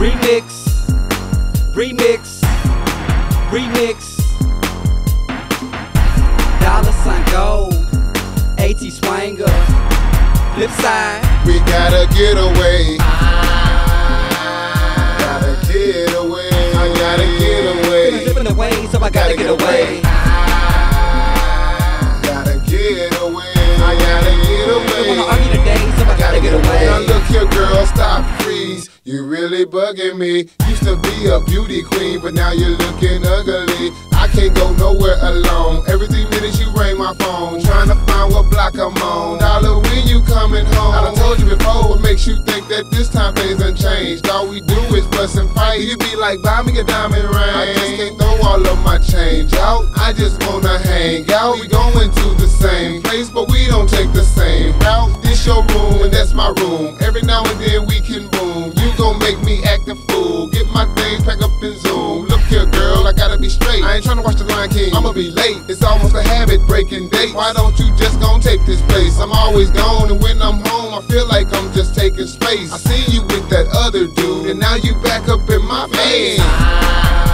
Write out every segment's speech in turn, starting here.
Remix, remix, remix. Dolla Sign Gold, AT Swanga. Flip side, We gotta get away. Really bugging me. Used to be a beauty queen, but now you're looking ugly. I can't go nowhere alone. Every three minutes you ring my phone, trying to find what block I'm on. Dolla, when you coming home? I done told you before, what makes you think that this time things done changed? All we do is fuss and fight. You be like, buy me a diamond ring. I just can't throw all of my change out. I just wanna hang out. We going to the same place, but we don't take the same route. This your room and that's my room. Every now and then we can boom. Make me act a fool. Get my things, pack up and zoom. Look here, girl, I gotta be straight. I ain't tryna watch the Lion King. I'ma be late. It's almost a habit breaking date. Why don't you just gon' take this place? I'm always gone, and when I'm home, I feel like I'm just taking space. I see you with that other dude, and now you back up in my face.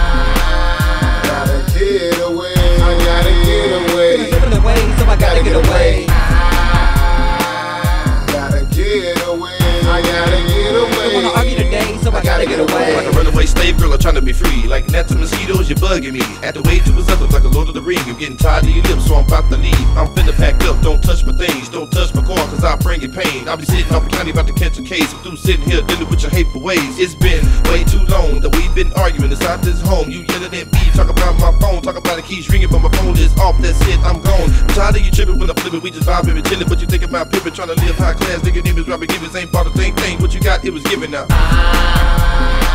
Slave girl, I'm trying to be free. Like gnats and mosquitoes, you're bugging me. At the way to possessive, like a Lord of the Ring. I'm getting tired of your lips, so I'm about to leave. I'm finna pack up, don't touch my things. Don't touch my car, cause I'll bring you pain. I'll be sitting off the county about to catch a case. I'm through sitting here dealing with your hateful ways. It's been way too long that we've been arguing inside this home. You yelling at me, talk about my phone, talk about the keys ringing, but my phone is off. That's it, I'm gone. I'm tired of you tripping when I'm flipping. We just vibing and chilling, but you think about pimping, trying to live high class. Nigga, name is Robin Givens, ain't bought a thing, thing. What you got, it was given now. Gotta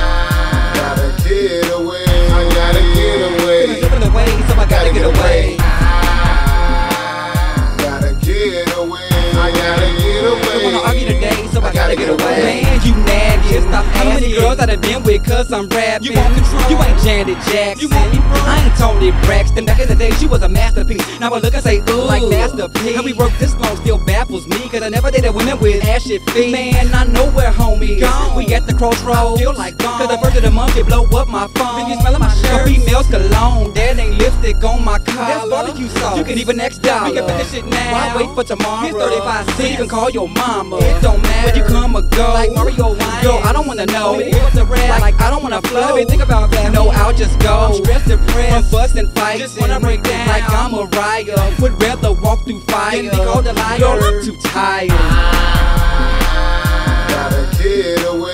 I done been with cause I'm rapping? You want control? You ain't Janet Jackson. You want me broke? I ain't Toni Braxton. Back in the day, she was a masterpiece. Now I look and say, ooh, like Master P. How we work this long still baffles me. Cause I never dated women with ashy feet. Man, I know where homie. Gone. We at the crossroads. I feel like gone. Cause the first of the month, it blow up my phone. Then you smelling my shirt. female's cologne. That ain't lipstick on my collar. That's barbecue sauce. You can even next dollar. We can finish it now. Why wait for tomorrow? Here's 35 So you can call your mama. It don't matter. Where you come or go. Like Mario Winans. Yo, I don't wanna know. Want me to give the rap? Like I don't wanna flow. Let me think about that. No, I'll just go. I'm stressed, depressed. From fuss and fight. Just wanna break down. Like I'm a riot. Would rather walk through fire. Than be called a liar. Yo, I'm too tired. Gotta get away.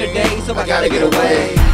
so I gotta get away.